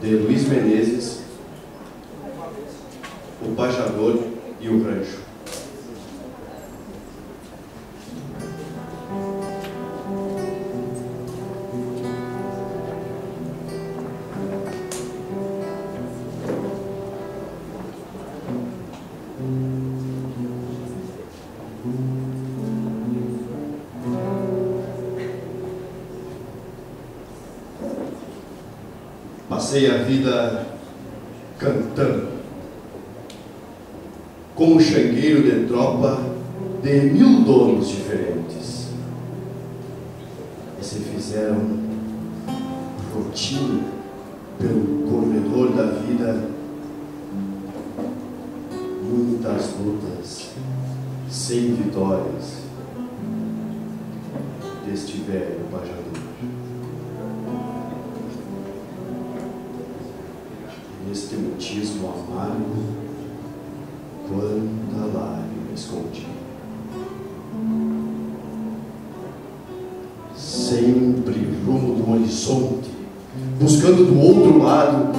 de Luiz Menezes, O Pajador e o Rancho. Passei a vida cantando, como xangueiro de tropa de mil donos diferentes. E se fizeram rotina pelo corredor da vida, muitas lutas, sem vitórias, deste velho pajador. Neste mutismo amargo, quanta lágrima escondi. Sempre rumo do horizonte, buscando do outro lado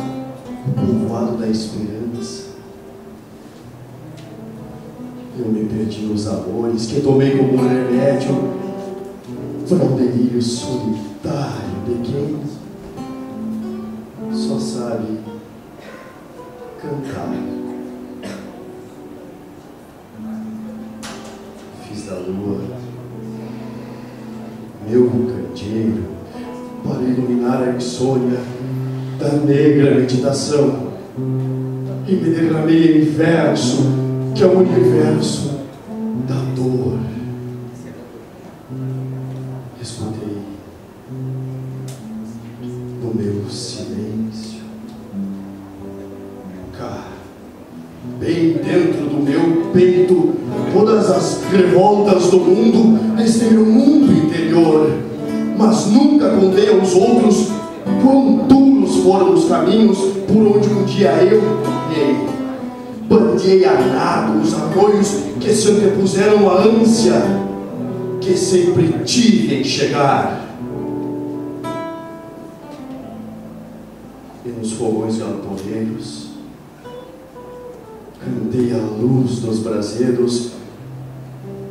o povoado da esperança. Eu me perdi nos amores que tomei como remédio para um delírio solitário de quem só sabe cantar. Fiz da lua meu candeeiro para iluminar a insônia da negra meditação e me derramei em verso que é o universo da dor. Escutei no meu silêncio dentro do meu peito, todas as revoltas do mundo, nesse meu mundo interior. Mas nunca contei aos outros quão duros foram os caminhos por onde um dia eu guiei. Bandeei a nado os apoios que se antepuseram à ânsia que sempre tive em chegar. E nos fogões galponeiros, cantei a luz dos braseiros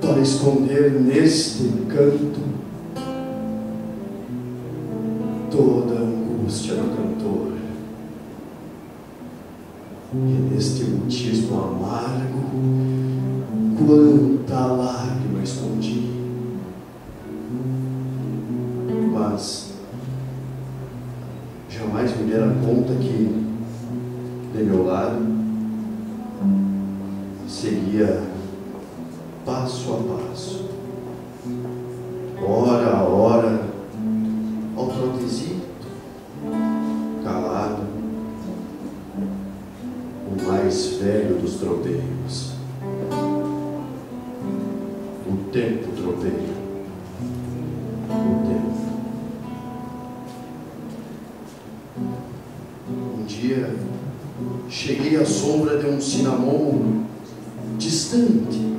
para esconder neste canto toda a angústia do cantor. E neste mutismo amargo, quanta lágrima escondi. Mas jamais me deram conta que de meu lado seguia passo a passo, hora a hora, ao trotezito, calado, o mais velho dos tropeiros. O tempo tropeiro. O tempo. Um dia cheguei à sombra de um cinamomo distante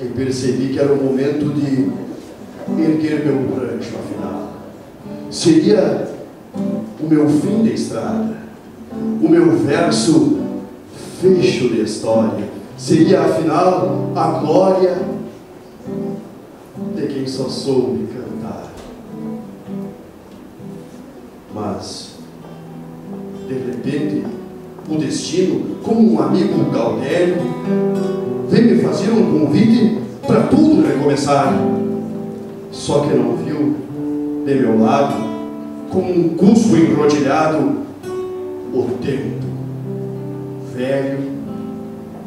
e percebi que era o momento de erguer meu rancho afinal. Seria o meu fim de estrada, o meu verso fecho de história. Seria afinal a glória de quem só soube cantar. Mas, de repente, o destino, como um amigo Gaudério, veio me fazer um convite para tudo recomeçar. Só que não viu, de meu lado, como um cuspo enrodilhado, o tempo, velho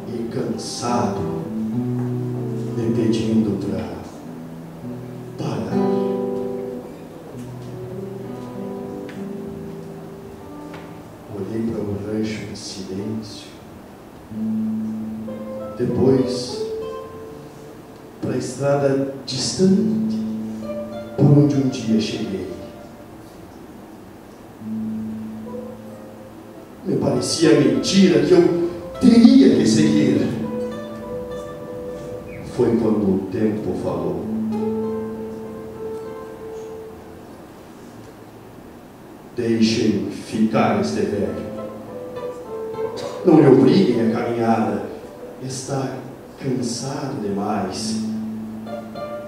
e cansado, me pedindo para em silêncio. Depois, para a estrada distante, por onde um dia cheguei. Me parecia mentira que eu teria que seguir. Foi quando o tempo falou. Deixem ficar este velho. Não lhe obriguem a caminhada, está cansado demais.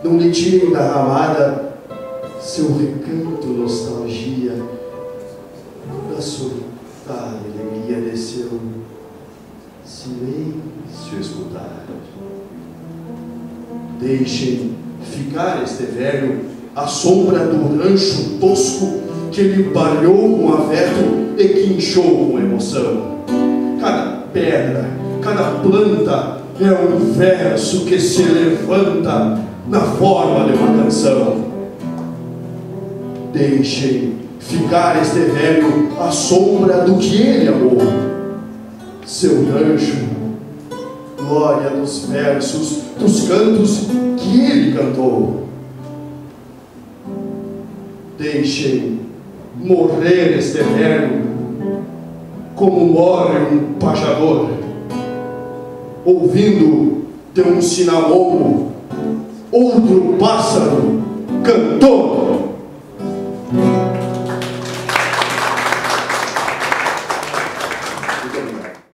Não lhe tirem da ramada seu recanto nostalgia da solitária alegria de seu silêncio escutar. Deixem ficar este velho à sombra do rancho tosco que lhe balhou com afeto e quinchou com emoção. Cada pedra, cada planta é um verso que se levanta na forma de uma canção. Deixem ficar este velho à sombra do que ele amou. Seu rancho, glória dos versos, dos cantos que ele cantou. Deixem morrer este velho como morre um pajador, ouvindo de um sinalomo outro pássaro cantou.